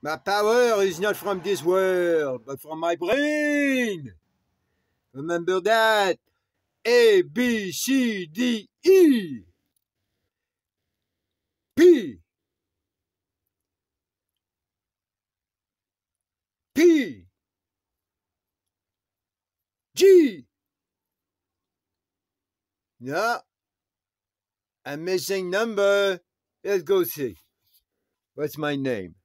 My power is not from this world, but from my brain. Remember that. A, B, C, D, E. P. P. G. No. A missing number. Let's go see. What's my name?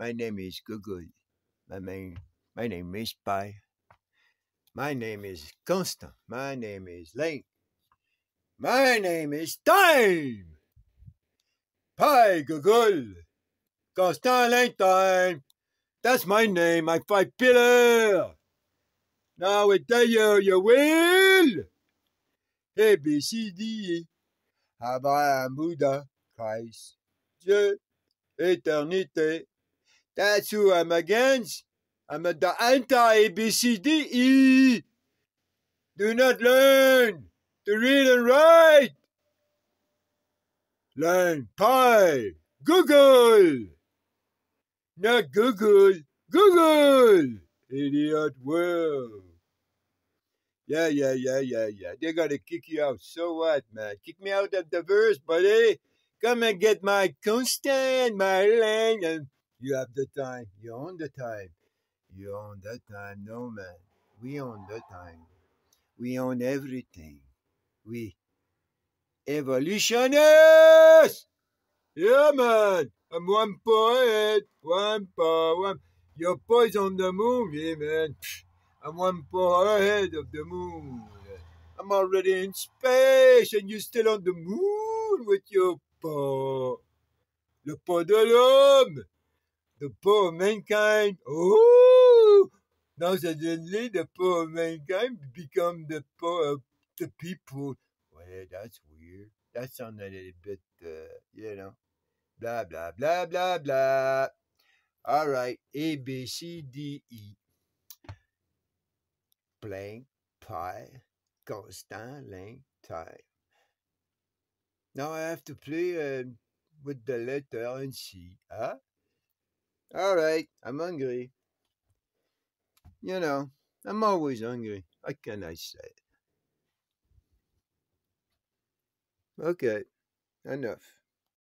My name is Google. My name, my name is Pi. My name is Constant. My name is Lane. My name is Time. Pi Google. Constant Lane Time. That's my name, my five pillar. Now I tell you, you will. A, B, C, D, E. Abraham, Buddha, Christ, Dieu, éternité. That's who I'm against. I'm at the anti ABCDE. Do not learn to read and write. Learn Pi. Google. Not Google. Google. Idiot world. Yeah, yeah, yeah, yeah, yeah. They're gonna kick you out. So what, man? Kick me out of the verse, buddy. Come and get my constant, my land, and you have the time. You own the time. You own the time. No, man. We own the time. We own everything. We evolutionists! Yeah, man. I'm one poet. One paw. One. Your boy's on the moon. Yeah, man. I'm one paw ahead of the moon. I'm already in space and you're still on the moon with your paw. Le paw de l'homme. The poor mankind. Oh! Now suddenly the poor mankind become the poor of the people. Well, that's weird. That sounds a little bit, uh, you know, blah, blah, blah, blah, blah. All right, A, B, C, D, E. Planck, pi, constant, length, time. Now I have to play uh, with the letter and see, huh? All right, I'm hungry. You know, I'm always hungry. What can I say? Okay, enough.